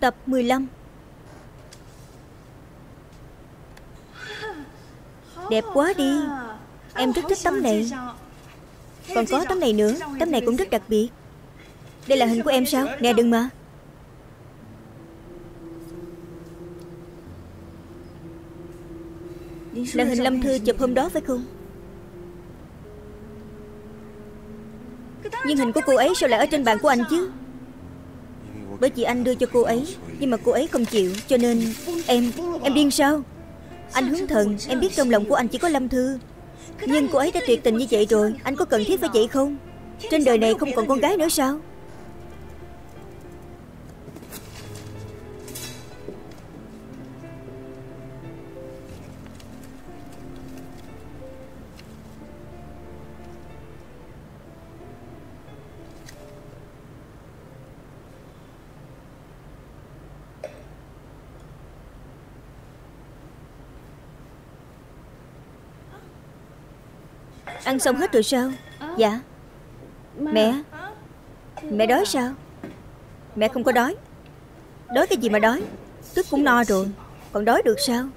Tập 15 Đẹp quá đi. Em rất thích tấm này. Còn có tấm này nữa. Tấm này cũng rất đặc biệt. Đây là hình của em sao? Nè, đừng mà. Là hình Lâm Thư chụp hôm đó phải không? Nhưng hình của cô ấy sao lại ở trên bàn của anh chứ? Bởi vì anh đưa cho cô ấy, Nhưng mà cô ấy không chịu, Cho nên em Em điên sao? Anh hướng thần, Em biết trong lòng của anh chỉ có Lâm Thư. Nhưng cô ấy đã tuyệt tình như vậy rồi, Anh có cần thiết phải vậy không? Trên đời này không còn con gái nữa sao? Ăn xong hết rồi sao? Dạ. Mẹ? Mẹ đói sao? Mẹ không có đói. Đói cái gì mà đói? Tức cũng no rồi. Còn đói được sao?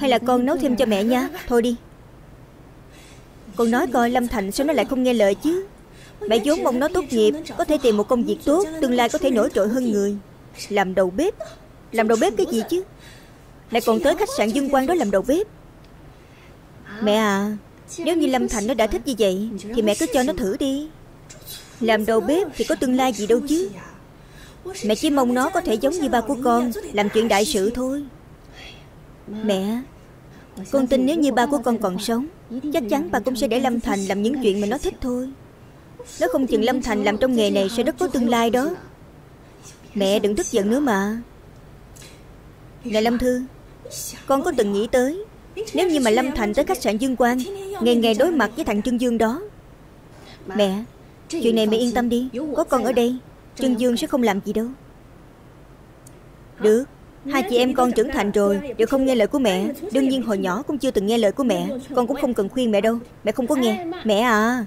Hay là con nấu thêm cho mẹ nha? Thôi đi. Con nói coi Lâm Thành sao nó lại không nghe lời chứ? Mẹ vốn mong nó tốt nghiệp, Có thể tìm một công việc tốt, Tương lai có thể nổi trội hơn người. Làm đầu bếp. Làm đầu bếp cái gì chứ? Lại còn tới khách sạn Dương Quang đó làm đầu bếp. Mẹ à nếu như Lâm Thành nó đã thích như vậy, Thì mẹ cứ cho nó thử đi. Làm đầu bếp thì có tương lai gì đâu chứ. Mẹ chỉ mong nó có thể giống như ba của con, Làm chuyện đại sự thôi. Mẹ, Con tin nếu như ba của con còn sống, Chắc chắn ba cũng sẽ để Lâm Thành làm những chuyện mà nó thích thôi. Nó không chừng Lâm Thành làm trong nghề này sẽ rất có tương lai đó. Mẹ đừng tức giận nữa mà. Này Lâm Thư, Con có từng nghĩ tới nếu như mà Lâm Thành tới khách sạn Dương Quang, Ngày ngày đối mặt với thằng Trương Dương đó. Mẹ, Chuyện này mẹ yên tâm đi, Có con ở đây, Trương Dương sẽ không làm gì đâu. Được, Hai chị em con trưởng thành rồi, Đều không nghe lời của mẹ. Đương nhiên hồi nhỏ cũng chưa từng nghe lời của mẹ, Con cũng không cần khuyên mẹ đâu. Mẹ không có nghe. Mẹ à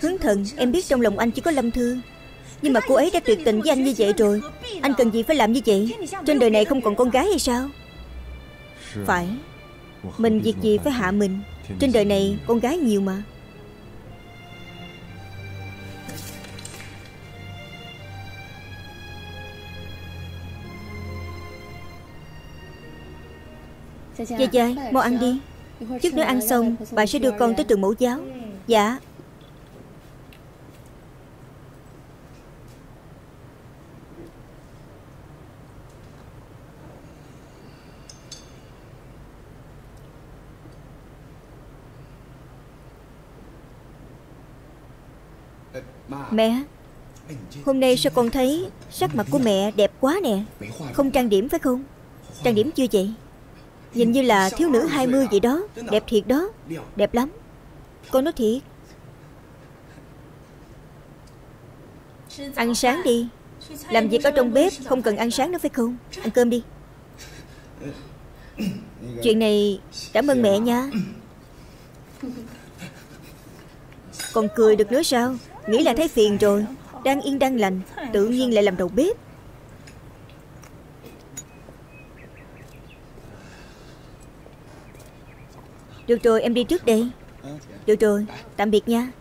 Hướng thần Em biết trong lòng anh chỉ có Lâm Thư. Nhưng mà cô ấy đã tuyệt tình với anh như vậy rồi. Anh cần gì phải làm như vậy? Trên đời này không còn con gái hay sao? Phải. Mình việc gì phải hạ mình. Trên đời này con gái nhiều mà. Gia Gia, mau ăn đi. Chút nữa ăn xong Bà sẽ đưa con tới trường mẫu giáo. Dạ Mẹ. Hôm nay sao con thấy Sắc mặt của mẹ đẹp quá nè? Không trang điểm phải không? Trang điểm chưa vậy? Nhìn như là thiếu nữ 20 vậy đó. Đẹp thiệt đó. Đẹp lắm. Con nói thiệt. Ăn sáng đi. Làm việc ở trong bếp Không cần ăn sáng nữa phải không? Ăn cơm đi. Chuyện này Cảm ơn mẹ nha. Còn cười được nữa sao Nghĩ là thấy phiền rồi. Đang yên đang lành, Tự nhiên lại làm đầu bếp. Được rồi, em đi trước đây. Được rồi, Tạm biệt nha.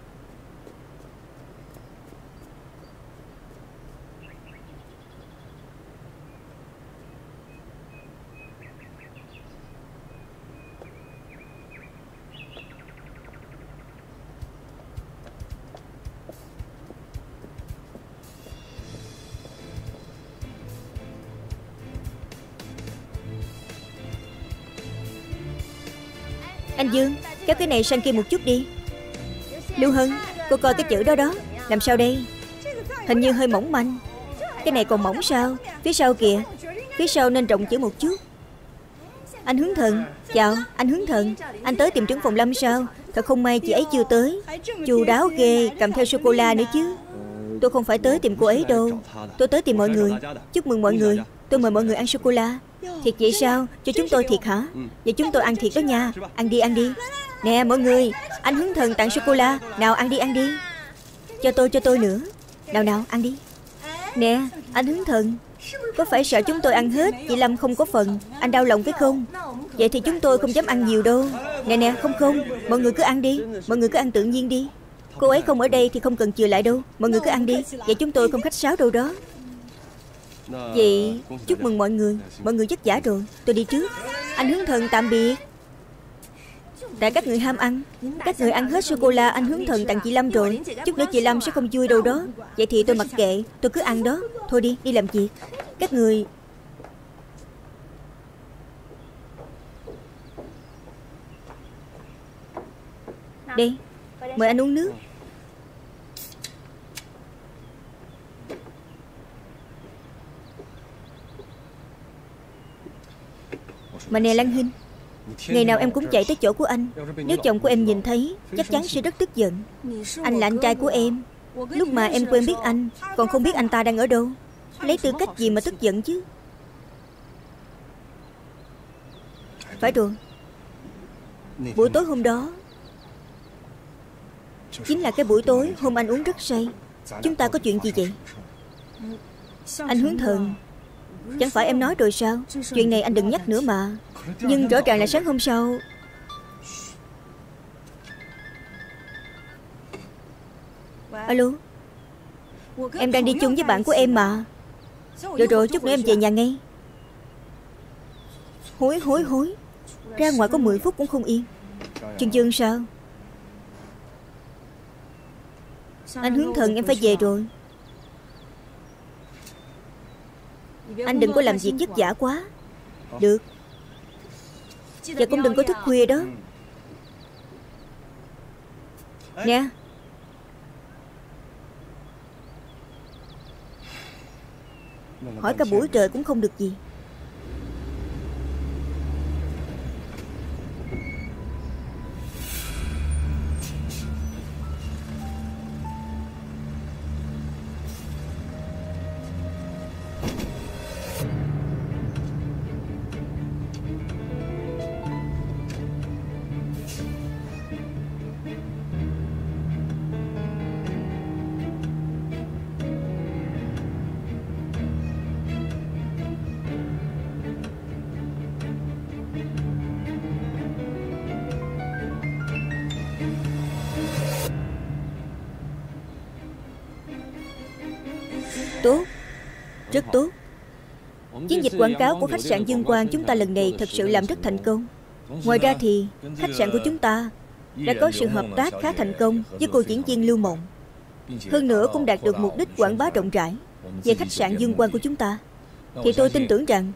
Này sang kia một chút đi. Lưu Hân, Cô coi cái chữ đó đó, Làm sao đây? Hình như hơi mỏng manh. Cái này còn mỏng sao? Phía sau kìa. Phía sau nên rộng chữ một chút. Anh hướng thần. Chào, Anh hướng thần. Anh tới tìm trưởng phòng lâm sao? Thật không may chị ấy chưa tới. Chu đáo ghê, Cầm theo sô-cô-la nữa chứ. Tôi không phải tới tìm cô ấy đâu. Tôi tới tìm mọi người. Chúc mừng mọi người. Tôi mời mọi người ăn sô-cô-la. Thiệt vậy sao? Cho chúng tôi thiệt hả? Vậy chúng tôi ăn thiệt đó nha. Ăn đi ăn đi. Nè, mọi người, Anh hướng thần tặng sô-cô-la. Nào, ăn đi ăn đi. Cho tôi cho tôi nữa. Nào nào, ăn đi. Nè, anh hướng thần. Có phải sợ chúng tôi ăn hết Chị Lâm không có phần? Anh đau lòng phải không? Vậy thì chúng tôi không dám ăn nhiều đâu. Nè nè, không không. Mọi người cứ ăn đi. Mọi người cứ ăn tự nhiên đi. Cô ấy không ở đây thì không cần chừa lại đâu. Mọi người cứ ăn đi. Vậy chúng tôi không khách sáo đâu đó. Vậy, chúc mừng mọi người. Mọi người vất vả rồi. Tôi đi trước. Anh hướng thần tạm biệt. Tại các người ham ăn. Các người ăn hết sô-cô-la anh hướng thần tặng chị Lâm rồi. Chút nữa chị Lâm sẽ không vui đâu đó. Vậy thì tôi mặc kệ. Tôi cứ ăn đó. Thôi đi đi làm việc Các người Đây, Mời anh uống nước. Mà nè Lan Hinh. Ngày nào em cũng chạy tới chỗ của anh. Nếu chồng của em nhìn thấy, Chắc chắn sẽ rất tức giận. Anh là anh trai của em. Lúc mà em quên biết anh, Còn không biết anh ta đang ở đâu. Lấy tư cách gì mà tức giận chứ? Phải rồi. Buổi tối hôm đó, Chính là cái buổi tối hôm anh uống rất say. Chúng ta có chuyện gì vậy? Anh hướng thần. Chẳng phải em nói rồi sao? Chuyện này anh đừng nhắc nữa mà. Nhưng rõ ràng là sáng hôm sau. Alo? Em đang đi chung với bạn của em mà. Rồi rồi chút nữa em về nhà ngay. Hối hối hối. Ra ngoài có 10 phút cũng không yên. Chương Dương sao? Anh hướng thần em phải về rồi. Anh đừng có làm việc vất vả quá. Được. Và cũng đừng có thức khuya đó. Nè. Hỏi cả buổi trời cũng không được gì Tốt. Rất tốt. Chiến dịch quảng cáo của khách sạn Dương Quang chúng ta lần này thật sự làm rất thành công. Ngoài ra thì, khách sạn của chúng ta đã có sự hợp tác khá thành công với cô diễn viên Lưu Mộng. Hơn nữa cũng đạt được mục đích quảng bá rộng rãi về khách sạn Dương Quang của chúng ta. Thì tôi tin tưởng rằng,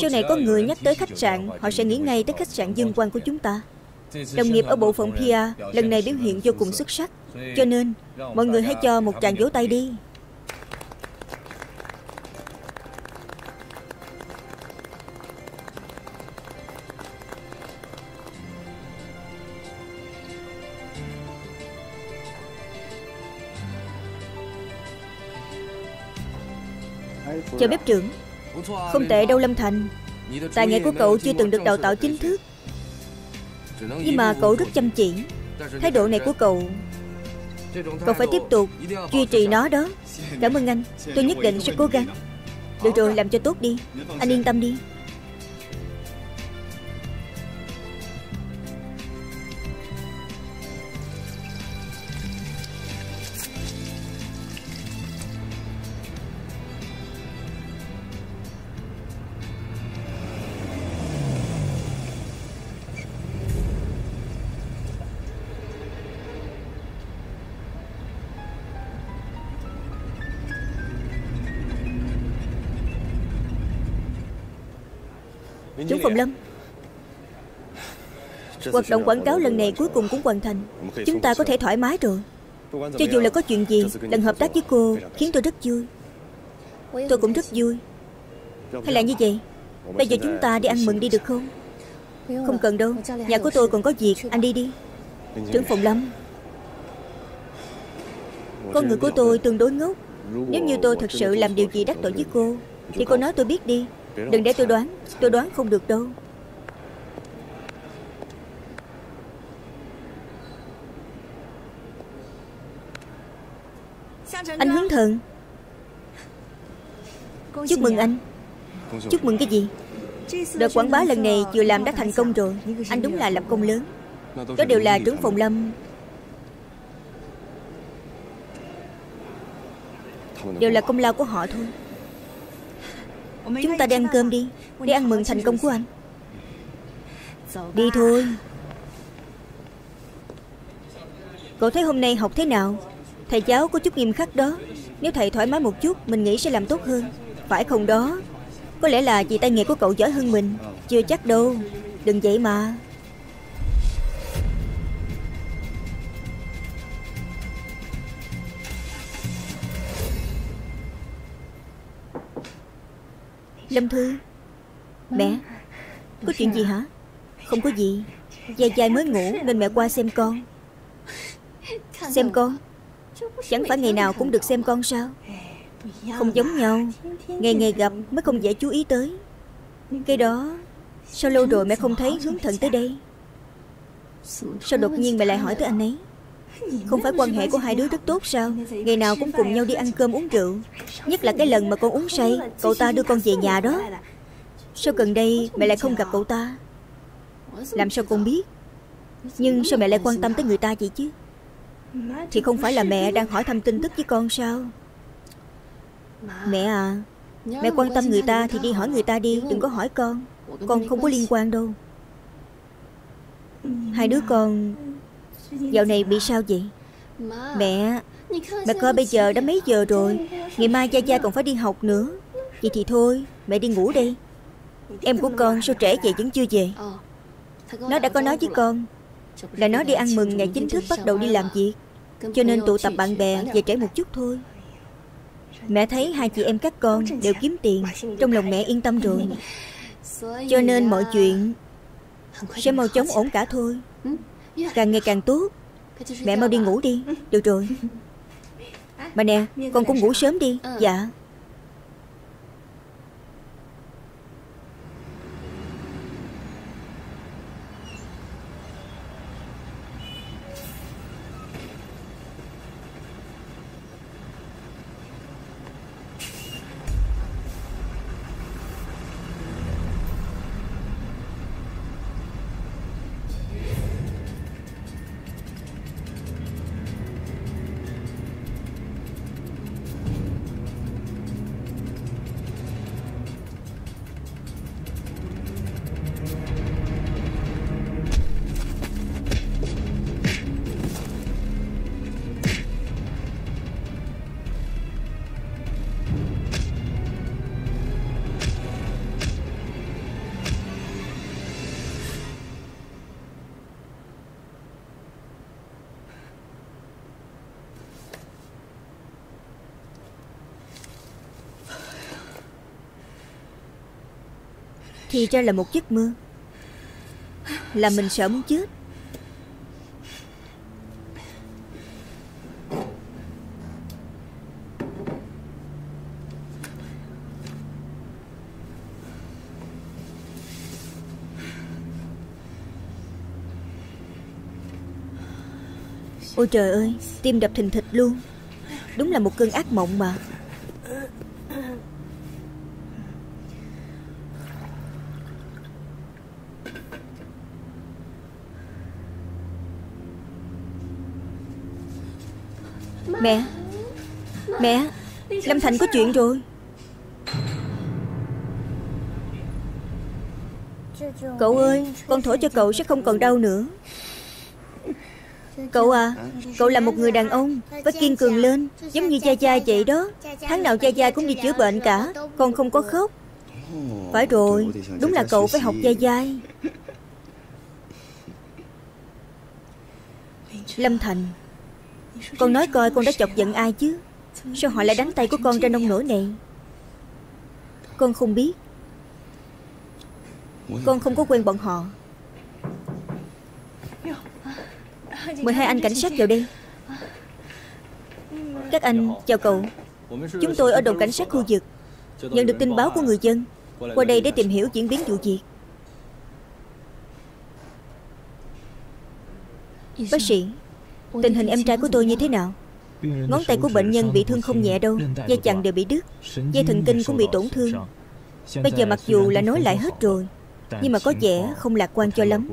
sau này có người nhắc tới khách sạn, Họ sẽ nghĩ ngay tới khách sạn Dương Quang của chúng ta. Đồng nghiệp ở bộ phận PR lần này biểu hiện vô cùng xuất sắc. Cho nên, mọi người hãy cho một tràng vỗ tay đi. Chào bếp trưởng. Không tệ đâu, Lâm Thành. Tài nghệ của cậu chưa từng được đào tạo chính thức. Nhưng mà cậu rất chăm chỉ. Thái độ này của cậu Cậu phải tiếp tục Duy trì nó đó. Cảm ơn anh. Tôi nhất định sẽ cố gắng. Được rồi, làm cho tốt đi. Anh yên tâm đi. Hoạt động quảng cáo lần này cuối cùng cũng hoàn thành. Chúng ta có thể thoải mái rồi. Cho dù là có chuyện gì, Lần hợp tác với cô khiến tôi rất vui. Tôi cũng rất vui. Hay là như vậy, Bây giờ chúng ta đi ăn mừng đi được không? Không cần đâu, Nhà của tôi còn có việc, Anh đi đi. Trưởng phòng Lâm Con người của tôi tương đối ngốc. Nếu như tôi thật sự làm điều gì đắc tội với cô, Thì cô nói tôi biết đi. Đừng để tôi đoán Tôi đoán không được đâu. Anh hướng thần. Chúc mừng anh. Chúc mừng cái gì? Đợt quảng bá lần này vừa làm đã thành công rồi. Anh đúng là lập công lớn. Đó đều là trưởng phòng lâm. Đều là công lao của họ thôi. Chúng ta đi ăn cơm đi Để ăn mừng thành công của anh. Đi thôi. Cậu thấy hôm nay học thế nào Thầy giáo có chút nghiêm khắc đó. Nếu thầy thoải mái một chút, Mình nghĩ sẽ làm tốt hơn. Phải không đó? Có lẽ là vì tay nghề của cậu giỏi hơn mình. Chưa chắc đâu. Đừng vậy mà. Lâm Thư. Mẹ, Có chuyện gì hả? Không có gì. Dài dài mới ngủ nên mẹ qua xem con. Xem con. Chẳng phải ngày nào cũng được xem con sao? Không giống nhau. Ngày ngày gặp mới không dễ chú ý tới. Cái đó, Sao lâu rồi mẹ không thấy hướng thận tới đây? Sao đột nhiên mẹ lại hỏi tới anh ấy? Không phải quan hệ của hai đứa rất tốt sao? Ngày nào cũng cùng nhau đi ăn cơm uống rượu. Nhất là cái lần mà con uống say, Cậu ta đưa con về nhà đó. Sao gần đây mẹ lại không gặp cậu ta? Làm sao con biết? Nhưng sao mẹ lại quan tâm tới người ta vậy chứ? Thì không phải là mẹ đang hỏi thăm tin tức với con sao? Mẹ à Mẹ quan tâm người ta thì đi hỏi người ta đi Đừng có hỏi con. Con không có liên quan đâu. Hai đứa con Dạo này bị sao vậy? Mẹ Mẹ coi bây giờ đã mấy giờ rồi? Ngày mai Gia Gia còn phải đi học nữa. Vậy thì thôi Mẹ đi ngủ đi. Em của con sao trễ vậy vẫn chưa về. Nó đã có nói với con Là nó đi ăn mừng ngày chính thức bắt đầu đi làm việc cho nên tụ tập bạn bè về trễ một chút thôi. Mẹ thấy hai chị em các con đều kiếm tiền Trong lòng mẹ yên tâm rồi. Cho nên mọi chuyện Sẽ mau chóng ổn cả thôi. Càng ngày càng tốt. Mẹ mau đi ngủ đi. Được rồi. Mà nè Con cũng ngủ sớm đi. Dạ Thì ra là một giấc mơ. Là mình sợ muốn chết. Ôi trời ơi, Tim đập thình thịch luôn. Đúng là một cơn ác mộng mà. Mẹ. Mẹ, Lâm Thành có chuyện rồi. Cậu ơi, Con thổi cho cậu sẽ không còn đau nữa. Cậu à Cậu là một người đàn ông Phải kiên cường lên, Giống như Gia Gia vậy đó. Tháng nào Gia Gia cũng đi chữa bệnh cả, Con không có khóc. Phải rồi, Đúng là cậu phải học Gia Gia Lâm Thành con nói coi con đã chọc giận ai chứ? Sao họ lại đánh tay của con ra nông nổi này? Con không biết. Con không có quen bọn họ. Mời hai anh cảnh sát vào đây. Các anh, chào cậu. Chúng tôi ở đồn cảnh sát khu vực. Nhận được tin báo của người dân. Qua đây để tìm hiểu diễn biến vụ việc. Bác sĩ Tình hình em trai của tôi như thế nào? Ngón tay của bệnh nhân bị thương không nhẹ đâu Dây chằng đều bị đứt Dây thần kinh cũng bị tổn thương. Bây giờ mặc dù là nối lại hết rồi, Nhưng mà có vẻ không lạc quan cho lắm.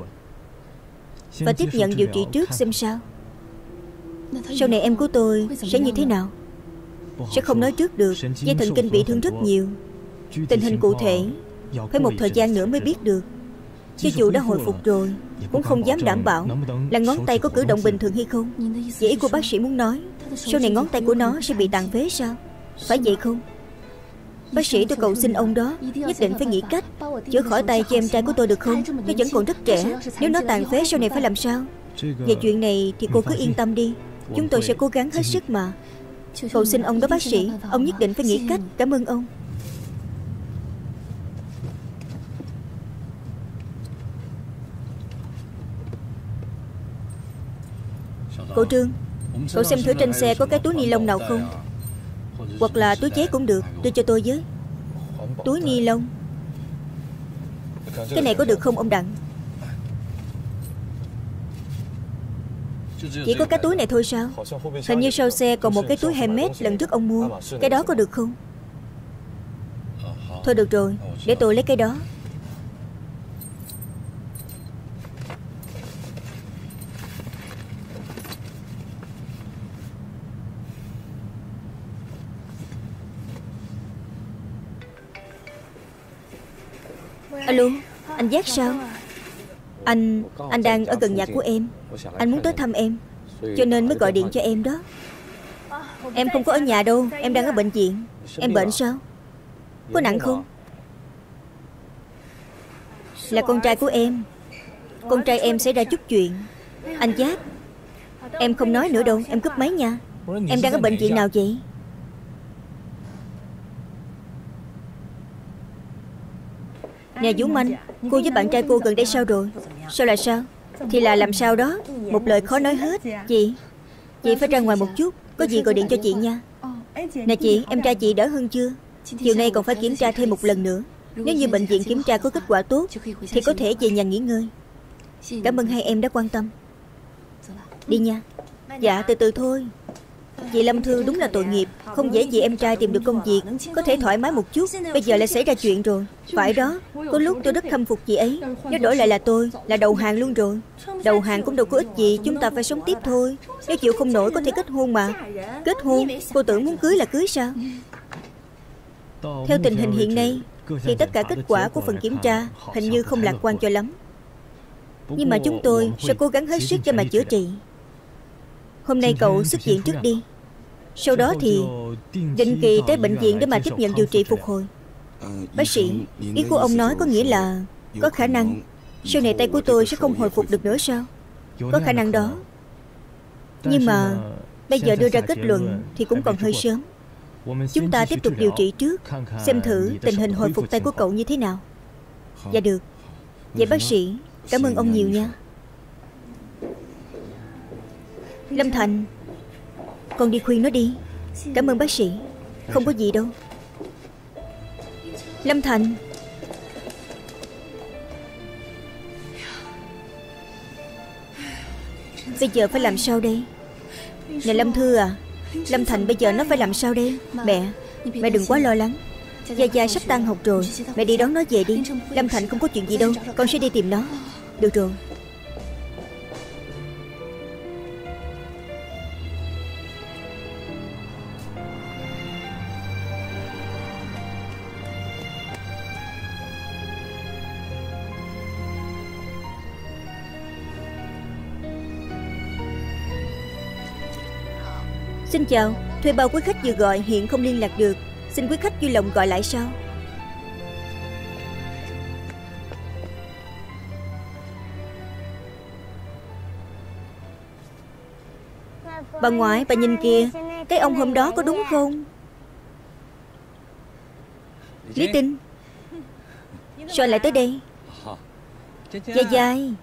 Và tiếp nhận điều trị trước xem sao. Sau này em của tôi sẽ như thế nào? Sẽ không nói trước được Dây thần kinh bị thương rất nhiều. Tình hình cụ thể, Phải một thời gian nữa mới biết được. Cho dù đã hồi phục rồi Cũng không dám đảm bảo Là ngón tay có cử động bình thường hay không. Vậy ý của bác sĩ muốn nói Sau này ngón tay của nó sẽ bị tàn phế sao? Phải vậy không? Bác sĩ tôi cầu xin ông đó Nhất định phải nghĩ cách Chữa khỏi tay cho em trai của tôi được không? Nó vẫn còn rất trẻ. Nếu nó tàn phế sau này phải làm sao? Về chuyện này thì cô cứ yên tâm đi. Chúng tôi sẽ cố gắng hết sức mà. Cầu xin ông đó bác sĩ. Ông nhất định phải nghĩ cách. Cảm ơn ông Cậu Trương, Cậu xem thử trên xe có cái túi ni lông nào không? Hoặc là túi giấy cũng được, Đưa cho tôi với. Túi ni lông. Cái này có được không, ông Đặng? Chỉ có cái túi này thôi sao? Hình như sau xe còn một cái túi Hermes lần trước ông mua. Cái đó có được không? Thôi được rồi, Để tôi lấy cái đó. Giác sao? Anh Anh đang ở gần nhà của em. Anh muốn tới thăm em. Cho nên mới gọi điện cho em đó. Em không có ở nhà đâu, Em đang ở bệnh viện. Em bệnh sao? Có nặng không? Là con trai của em. Con trai em xảy ra chút chuyện. Anh Giác Em không nói nữa đâu, Em cúp máy nha. Em đang ở bệnh viện nào vậy? Nè Vũ Minh, Cô với bạn trai cô gần đây sao rồi? Sao là sao? Thì là làm sao đó? Một lời khó nói hết. Chị Chị phải ra ngoài một chút. Có gì gọi điện cho chị nha. Nè chị Em trai chị đỡ hơn chưa? Chiều nay còn phải kiểm tra thêm một lần nữa. Nếu như bệnh viện kiểm tra có kết quả tốt Thì có thể về nhà nghỉ ngơi. Cảm ơn hai em đã quan tâm. Đi nha. Dạ từ từ thôi. Chị Lâm Thư đúng là tội nghiệp, Không dễ gì em trai tìm được công việc, Có thể thoải mái một chút, Bây giờ lại xảy ra chuyện rồi. Phải đó, Có lúc tôi rất khâm phục chị ấy, Nếu đổi lại là tôi, Là đầu hàng luôn rồi. Đầu hàng cũng đâu có ích gì, Chúng ta phải sống tiếp thôi. Nếu chịu không nổi, có thể kết hôn mà. Kết hôn? Cô tưởng muốn cưới là cưới sao? Theo tình hình hiện nay, Thì tất cả kết quả của phần kiểm tra Hình như không lạc quan cho lắm. Nhưng mà chúng tôi sẽ cố gắng hết sức cho mà chữa trị. Hôm nay cậu xuất viện trước đi. Sau đó thì Định kỳ tới bệnh viện để mà tiếp nhận điều trị phục hồi. Bác sĩ, Ý của ông nói có nghĩa là Có khả năng Sau này tay của tôi sẽ không hồi phục được nữa sao? Có khả năng đó. Nhưng mà Bây giờ đưa ra kết luận Thì cũng còn hơi sớm. Chúng ta tiếp tục điều trị trước, Xem thử tình hình hồi phục tay của cậu như thế nào. Dạ được. Vậy bác sĩ, Cảm ơn ông nhiều nha. Lâm Thành con đi khuyên nó đi. Cảm ơn bác sĩ. Không có gì đâu. Lâm Thành. Bây giờ phải làm sao đây? Nè Lâm Thư à Lâm Thành bây giờ nó phải làm sao đây? Mẹ Mẹ đừng quá lo lắng. Gia Gia sắp tan học rồi. Mẹ đi đón nó về đi. Lâm Thành không có chuyện gì đâu. Con sẽ đi tìm nó. Được rồi Xin chào, thuê bao quý khách vừa gọi hiện không liên lạc được. Xin quý khách vui lòng gọi lại sau. Bà ngoại, bà nhìn kìa Cái ông hôm đó có đúng không? Lý Tinh Sao lại tới đây? Dài dài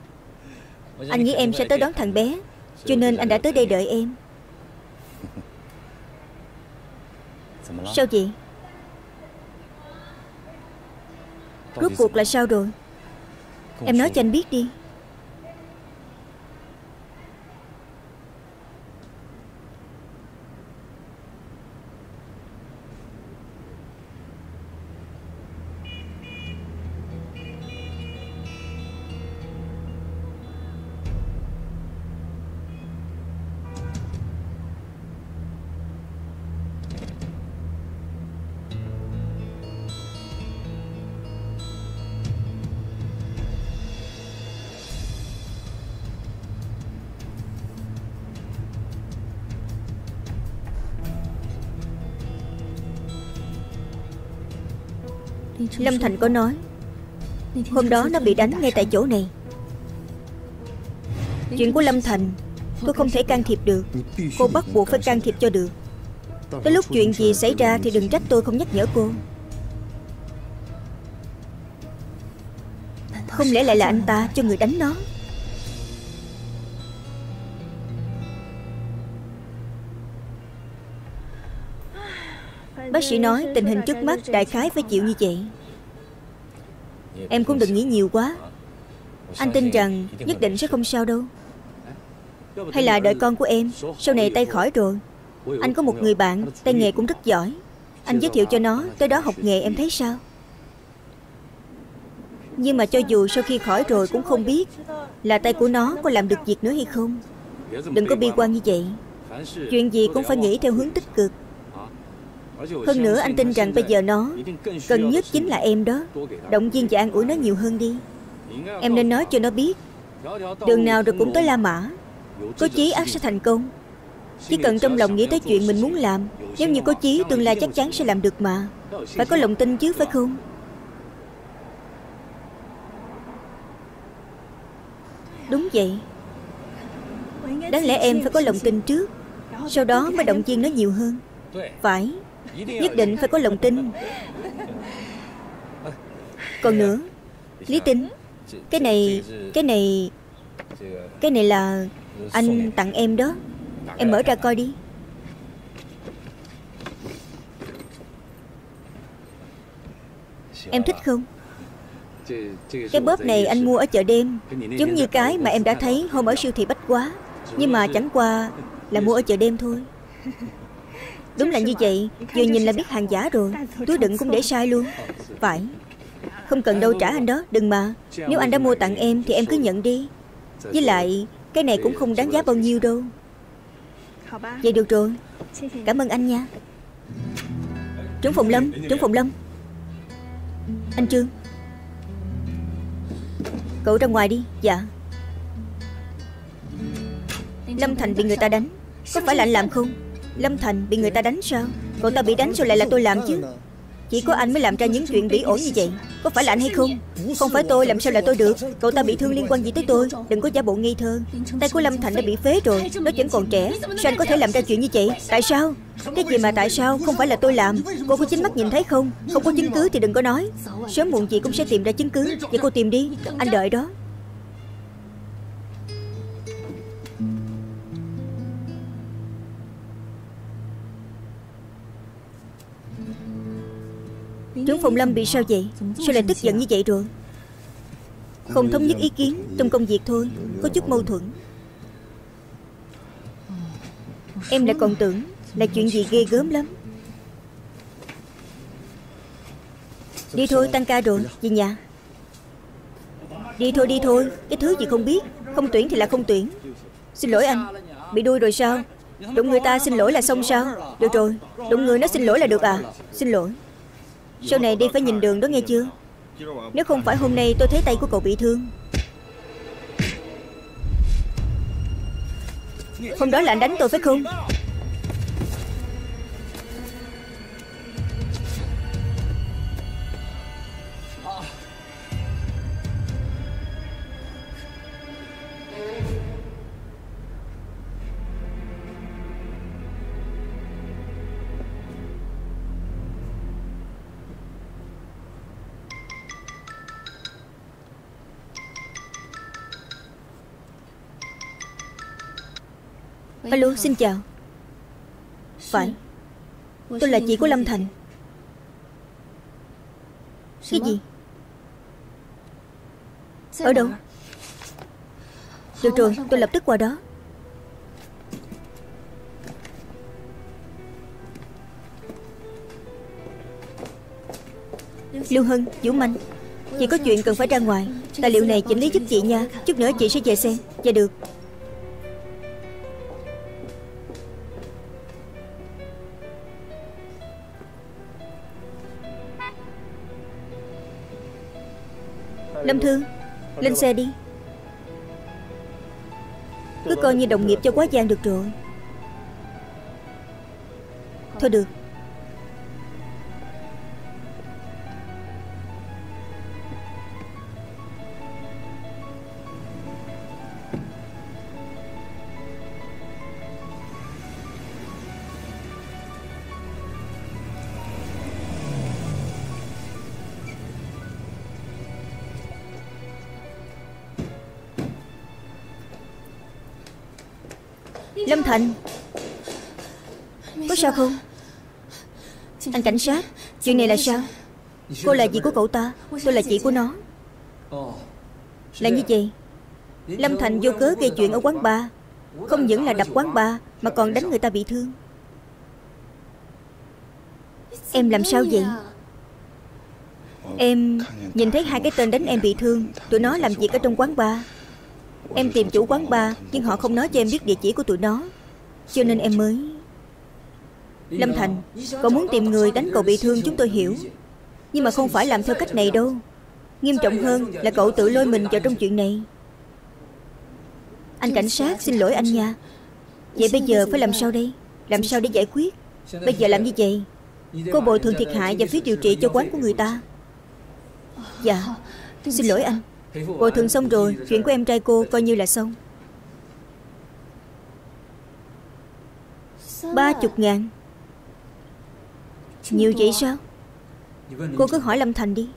Anh nghĩ em sẽ tới đón thằng bé Cho nên anh đã tới đây đợi em Sao vậy Rốt cuộc là sao rồi? Em nói cho anh biết đi Lâm Thành có nói, Hôm đó nó bị đánh ngay tại chỗ này. Chuyện của Lâm Thành, Tôi không thể can thiệp được. Cô bắt buộc phải can thiệp cho được. Tới lúc chuyện gì xảy ra Thì đừng trách tôi không nhắc nhở cô. Không lẽ lại là anh ta cho người đánh nó? Bác sĩ nói tình hình trước mắt đại khái phải chịu như vậy. Em cũng đừng nghĩ nhiều quá. Anh tin rằng nhất định sẽ không sao đâu. Hay là đợi con của em? Sau này tay khỏi rồi. Anh có một người bạn, Tay nghề cũng rất giỏi. Anh giới thiệu cho nó, Tới đó học nghề, em thấy sao? Nhưng mà cho dù sau khi khỏi rồi cũng không biết Là tay của nó có làm được việc nữa hay không. Đừng có bi quan như vậy. Chuyện gì cũng phải nghĩ theo hướng tích cực hơn nữa anh tin rằng bây giờ nó Cần nhất chính là em đó. Động viên và an ủi nó nhiều hơn đi. Em nên nói cho nó biết. Đường nào rồi cũng tới La Mã. Có chí ác sẽ thành công. Chỉ cần trong lòng nghĩ tới chuyện mình muốn làm, Nếu như có chí, tương lai chắc chắn sẽ làm được mà. Phải có lòng tin chứ, phải không? Đúng vậy. Đáng lẽ em phải có lòng tin trước, Sau đó mới động viên nó nhiều hơn. Phải. Nhất định phải có lòng tin. Còn nữa, Lý tính Cái này Cái này Cái này là Anh tặng em đó. Em mở ra coi đi. Em thích không? Cái bóp này anh mua ở chợ đêm, Giống như cái mà em đã thấy hôm ở siêu thị Bách Quá Nhưng mà chẳng qua Là mua ở chợ đêm thôi. Đúng là như vậy. Vừa nhìn là biết hàng giả rồi. Túi đựng cũng để sai luôn. Phải. Không cần đâu trả anh đó, Đừng mà. Nếu anh đã mua tặng em Thì em cứ nhận đi. Với lại, Cái này cũng không đáng giá bao nhiêu đâu. Vậy được rồi. Cảm ơn anh nha. Trưởng Phùng Lâm Trưởng Phùng Lâm. Anh Trương. Cậu ra ngoài đi. Dạ. Lâm Thành bị người ta đánh. Có phải là anh làm không? Lâm Thành bị người ta đánh sao? Cậu ta bị đánh sao lại là tôi làm chứ. Chỉ có anh mới làm ra những chuyện bỉ ổi như vậy. Có phải là anh hay không? Không phải tôi, làm sao là tôi được? Cậu ta bị thương liên quan gì tới tôi? Đừng có giả bộ nghi thơ. Tay của Lâm Thành đã bị phế rồi. Nó vẫn còn trẻ. Sao anh có thể làm ra chuyện như vậy? Tại sao? Cái gì mà tại sao? Không phải là tôi làm. Cô có chính mắt nhìn thấy không? Không có chứng cứ thì đừng có nói. Sớm muộn gì cũng sẽ tìm ra chứng cứ. Vậy cô tìm đi. Anh đợi đó. Trưởng Phùng Lâm bị sao vậy? Sao lại tức giận như vậy rồi? Không thống nhất ý kiến Trong công việc thôi, Có chút mâu thuẫn. Em lại còn tưởng Là chuyện gì ghê gớm lắm. Đi thôi, tăng ca rồi Về nhà. Đi thôi đi thôi, Cái thứ gì không biết, Không tuyển thì là không tuyển. Xin lỗi anh, Bị đuôi rồi sao? Đụng người ta xin lỗi là xong sao? Được rồi, Đụng người nó xin lỗi là được à? Xin lỗi sau này đi phải nhìn đường đó nghe chưa? Nếu không phải hôm nay tôi thấy tay của cậu bị thương. Hôm đó là anh đánh tôi phải không? Alo xin chào. Phải. Tôi là chị của Lâm Thành. Cái gì? Ở đâu? Được rồi tôi lập tức qua đó. Lưu Hân, Vũ Manh. Chị có chuyện cần phải ra ngoài. Tài liệu này chỉnh lý giúp chị nha. Chút nữa chị sẽ về xem Dạ được Lâm Thư, Lên xe đi. Cứ coi như đồng nghiệp cho quá gian được rồi. Thôi được. Sao không? Anh cảnh sát, Chuyện này là sao? Cô là chị của cậu ta, Tôi là chị của nó. Là như vậy, Lâm Thành vô cớ gây chuyện ở quán bar Không những là đập quán bar Mà còn đánh người ta bị thương. Em làm sao vậy? Em nhìn thấy hai cái tên đánh em bị thương, Tụi nó làm việc ở trong quán bar Em tìm chủ quán bar Nhưng họ không nói cho em biết địa chỉ của tụi nó, Cho nên em mới Lâm Thành, Cậu muốn tìm người đánh cậu bị thương chúng tôi hiểu. Nhưng mà không phải làm theo cách này đâu. Nghiêm trọng hơn là cậu tự lôi mình vào trong chuyện này. Anh cảnh sát, xin lỗi anh nha. Vậy bây giờ phải làm sao đây? Làm sao để giải quyết? Bây giờ làm như vậy Cô bồi thường thiệt hại và phí điều trị cho quán của người ta. Dạ Xin lỗi anh. Bồi thường xong rồi, Chuyện của em trai cô coi như là xong. Ba chục ngàn. Nhiều vậy sao? Cô cứ hỏi Lâm Thành đi.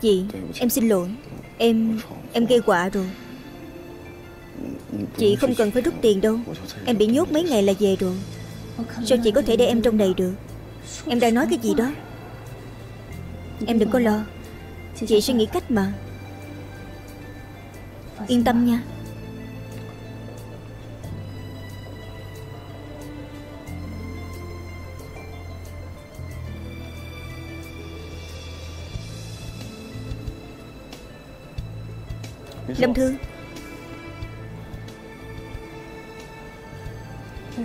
Chị Em xin lỗi. Em Em gây quả rồi. Chị không cần phải rút tiền đâu. Em bị nhốt mấy ngày là về rồi. Sao chị có thể để em trong này được? Em đang nói cái gì đó? Em đừng có lo. Chị sẽ nghĩ cách mà. Yên tâm nha. Lâm Thư.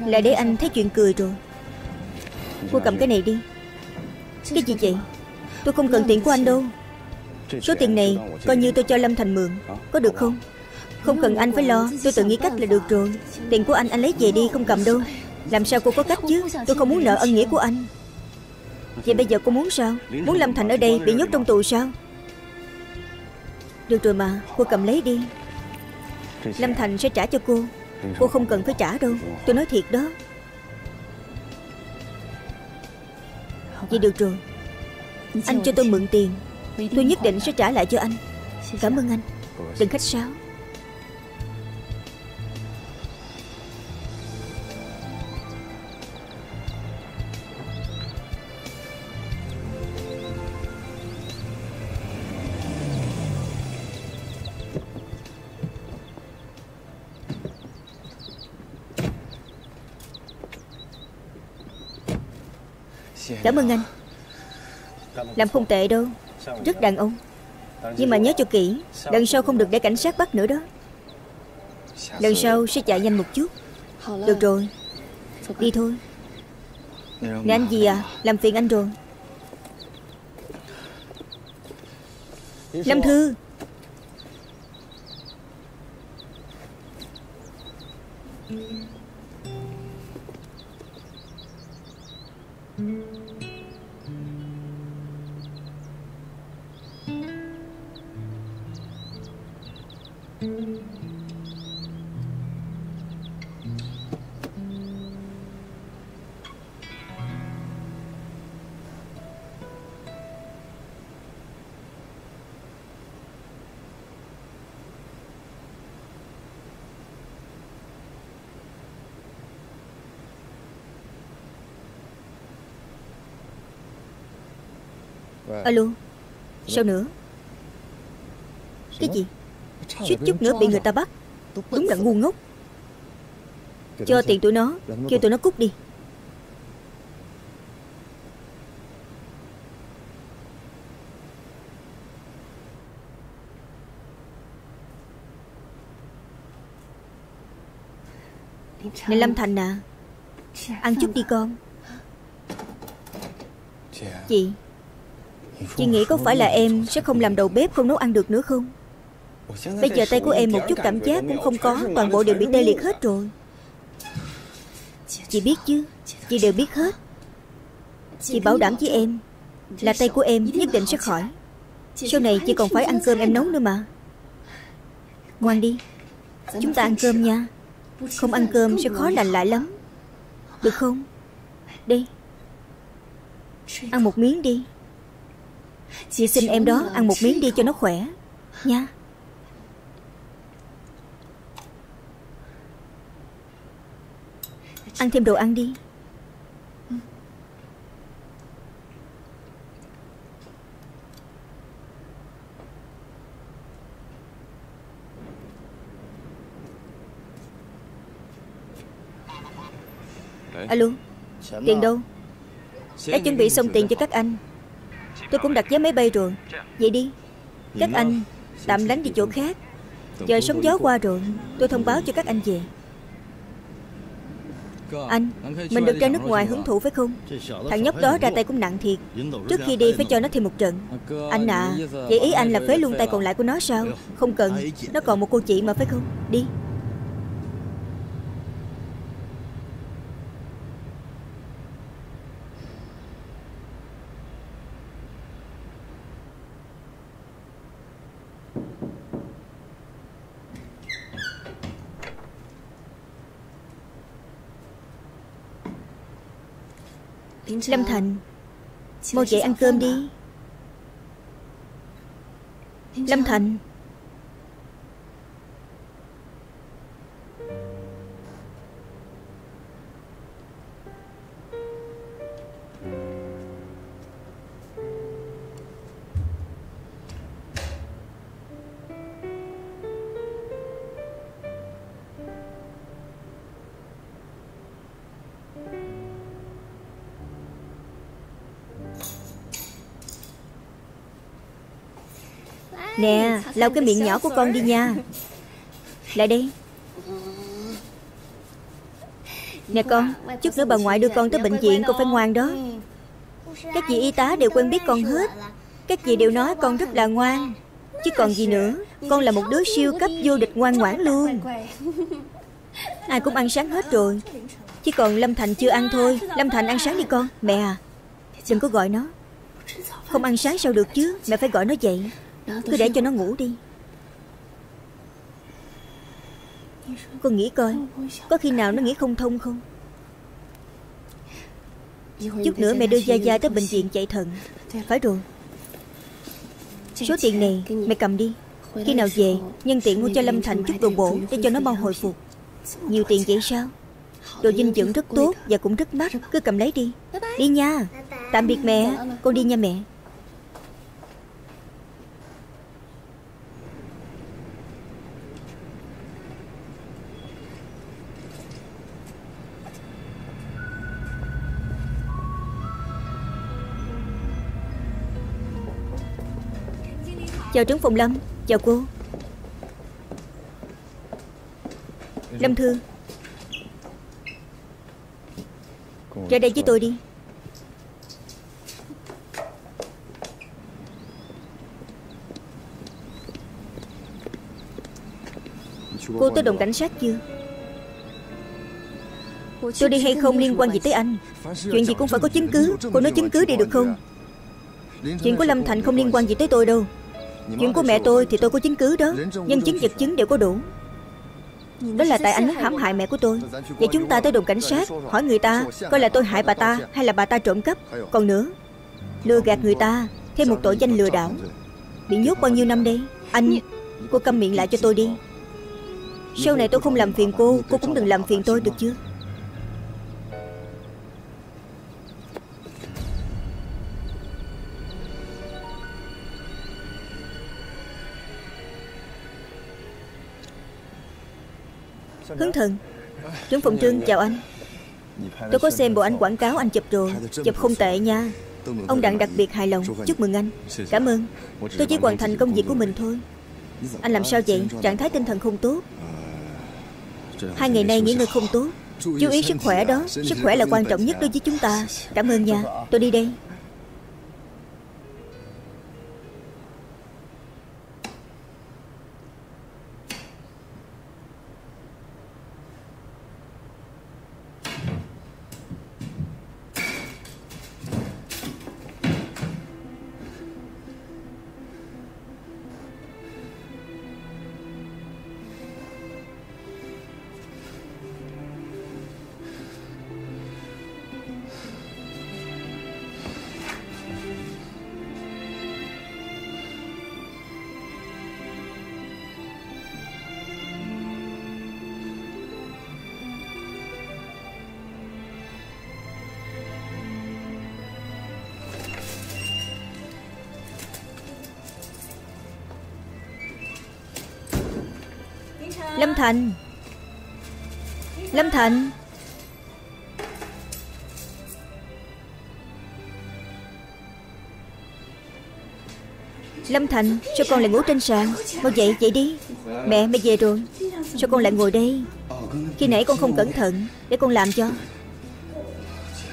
Lại để anh thấy chuyện cười rồi. Cô cầm cái này đi. Cái gì vậy? Tôi không cần tiền của anh đâu. Số tiền này coi như tôi cho Lâm Thành mượn. Có được không? Không cần anh phải lo. Tôi tự nghĩ cách là được rồi. Tiền của anh anh lấy về đi không cầm đâu. Làm sao cô có cách chứ? Tôi không muốn nợ ân nghĩa của anh. Vậy bây giờ cô muốn sao? Muốn Lâm Thành ở đây bị nhốt trong tù sao được rồi mà, Cô cầm lấy đi. Lâm Thành sẽ trả cho cô. Cô không cần phải trả đâu. Tôi nói thiệt đó. Vậy được rồi. Anh cho tôi mượn tiền. Tôi nhất định sẽ trả lại cho anh. Cảm ơn anh. Đừng khách sáo. Cảm ơn anh. Làm không tệ đâu. Rất đàn ông. Nhưng mà nhớ cho kỹ, Lần sau không được để cảnh sát bắt nữa đó. Lần sau sẽ chạy nhanh một chút. Được rồi. Đi thôi. Nè, anh gì à? Làm phiền anh rồi. Lâm Thư. Alo Sao nữa? Cái gì? Suýt chút nữa bị người ta bắt. Đúng là ngu ngốc. Cho tiền tụi nó Kêu tụi nó cút đi. Này Lâm Thành à Ăn chút đi con. Chị Chị nghĩ có phải là em sẽ không làm đầu bếp, không nấu ăn được nữa không? Bây giờ tay của em một chút cảm giác cũng không có, Toàn bộ đều bị tê liệt hết rồi. Chị biết chứ, Chị đều biết hết. Chị bảo đảm với em Là tay của em nhất định sẽ khỏi. Sau này chị còn phải ăn cơm em nấu nữa mà. Ngoan đi, Chúng ta ăn cơm nha. Không ăn cơm sẽ khó lành lại lắm. Được không? Đi. Ăn một miếng đi. Chị xin em đó ăn một miếng đi cho nó khỏe Nha. Ăn thêm đồ ăn đi. Alo Tiền đâu? Đã chuẩn bị xong tiền cho các anh Tôi cũng đặt vé máy bay rồi. Vậy đi. Các anh tạm lánh đi chỗ khác. Chờ sóng gió qua rồi, Tôi thông báo cho các anh về. Anh, Mình được ra nước ngoài hưởng thụ phải không? Thằng nhóc đó ra tay cũng nặng thiệt. Trước khi đi phải cho nó thêm một trận. Anh à Vậy ý anh là phế luôn tay còn lại của nó sao? Không cần. Nó còn một cô chị mà phải không? Đi. Lâm Thành Mau dậy ăn cơm đi. Lâm Thành lau cái miệng nhỏ của con đi nha. Lại đây Nè con, Chút nữa bà ngoại đưa con tới bệnh viện, Con phải ngoan đó. Các chị y tá đều quen biết con hết. Các chị đều nói con rất là ngoan. Chứ còn gì nữa, Con là một đứa siêu cấp vô địch ngoan ngoãn luôn. Ai cũng ăn sáng hết rồi. Chỉ còn Lâm Thành chưa ăn thôi. Lâm Thành ăn sáng đi con. Mẹ à Đừng có gọi nó. Không ăn sáng sao được chứ? Mẹ phải gọi nó dậy cứ để cho nó ngủ đi. Con nghĩ coi Có khi nào nó nghĩ không thông không? Chút nữa mẹ đưa Gia Gia tới bệnh viện chạy thận. Phải rồi. Số tiền này mẹ cầm đi. Khi nào về Nhân tiện mua cho Lâm Thành chút đồ bổ Để cho nó mau hồi phục. Nhiều tiền vậy sao? Đồ dinh dưỡng rất tốt Và cũng rất mắc. Cứ cầm lấy đi. Đi nha. Tạm biệt mẹ. Con đi nha mẹ Chào trấn phùng Lâm. Chào cô. Lâm Thư. Ra đây với tôi đi. Cô tới đồn cảnh sát chưa? Tôi đi hay không liên quan gì tới anh. Chuyện gì cũng phải có chứng cứ. Cô nói chứng cứ đi được không? Chuyện của Lâm Thành không liên quan gì tới tôi đâu. Chuyện của mẹ tôi thì tôi có chứng cứ đó Nhân chứng vật chứng đều có đủ. Đó là tại anh muốn hãm hại mẹ của tôi. Vậy chúng ta tới đồn cảnh sát Hỏi người ta coi là tôi hại bà ta Hay là bà ta trộm cắp. Còn nữa Lừa gạt người ta Thêm một tội danh lừa đảo. Bị nhốt bao nhiêu năm đây? Anh Cô câm miệng lại cho tôi đi. Sau này tôi không làm phiền cô Cô cũng đừng làm phiền tôi được chưa Hướng thần. Trấn Phụng Trương, chào anh. Tôi có xem bộ ảnh quảng cáo anh chụp rồi, Chụp không tệ nha. Ông Đặng đặc biệt hài lòng, Chúc mừng anh. Cảm ơn. Tôi chỉ hoàn thành công việc của mình thôi. Anh làm sao vậy? Trạng thái tinh thần không tốt. Hai ngày nay nghỉ ngơi không tốt. Chú ý sức khỏe đó. Sức khỏe là quan trọng nhất đối với chúng ta. Cảm ơn nha. Tôi đi đây. Lâm Thành Lâm Thành Lâm Thành Sao con lại ngủ trên sàn? Mau dậy dậy đi. Mẹ mẹ về rồi. Sao con lại ngồi đây? Khi nãy con không cẩn thận, Để con làm cho.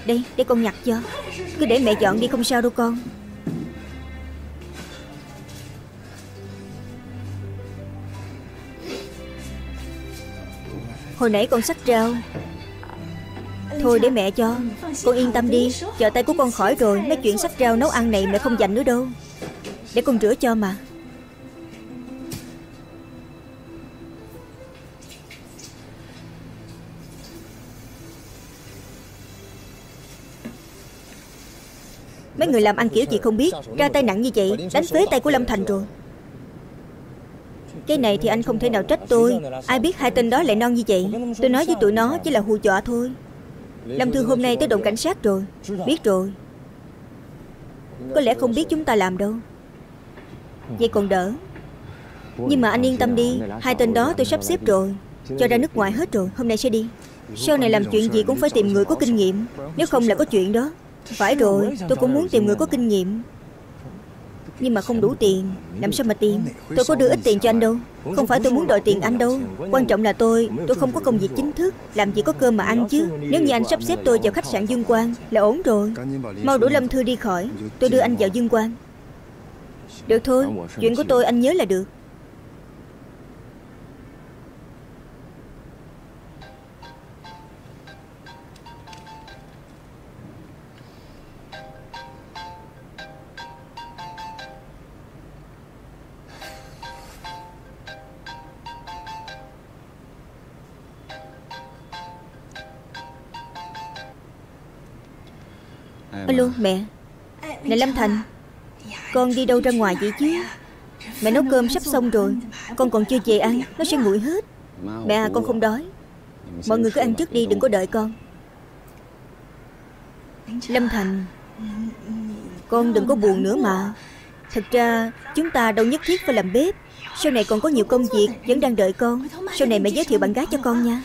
Đây, để con nhặt cho. Cứ để mẹ dọn đi không sao đâu con. Hồi nãy con sách rau Thôi để mẹ cho. Con yên tâm đi. Chờ tay của con khỏi rồi. Mấy chuyện sách rau nấu ăn này mẹ không dành nữa đâu. Để con rửa cho mà. Mấy người làm ăn kiểu gì không biết? Ra tay nặng như vậy, Đánh phế tay của Lâm Thành rồi cái này thì anh không thể nào trách tôi. Ai biết hai tên đó lại non như vậy? Tôi nói với tụi nó chỉ là hù dọa thôi. Lâm Thư hôm nay tới đồn cảnh sát rồi. Biết rồi. Có lẽ không biết chúng ta làm đâu. Vậy còn đỡ. Nhưng mà anh yên tâm đi. Hai tên đó tôi sắp xếp rồi. Cho ra nước ngoài hết rồi. Hôm nay sẽ đi. Sau này làm chuyện gì cũng phải tìm người có kinh nghiệm. Nếu không là có chuyện đó. Phải rồi. Tôi cũng muốn tìm người có kinh nghiệm nhưng mà không đủ tiền. Làm sao mà tiền? Tôi có đưa ít tiền cho anh đâu. Không phải tôi muốn đòi tiền anh đâu. Quan trọng là tôi. Tôi không có công việc chính thức. Làm gì có cơm mà ăn chứ. Nếu như anh sắp xếp tôi vào khách sạn Dương Quang Là ổn rồi. Mau đuổi Lâm Thư đi khỏi. Tôi đưa anh vào Dương Quang. Được thôi. Chuyện của tôi anh nhớ là được. Alo mẹ. Này Lâm Thành Con đi đâu ra ngoài vậy chứ? Mẹ nấu cơm sắp xong rồi Con còn chưa về ăn Nó sẽ nguội hết. Mẹ à con không đói. Mọi người cứ ăn trước đi đừng có đợi con. Lâm Thành Con đừng có buồn nữa mà. Thật ra chúng ta đâu nhất thiết phải làm bếp. Sau này còn có nhiều công việc Vẫn đang đợi con. Sau này mẹ giới thiệu bạn gái cho con nha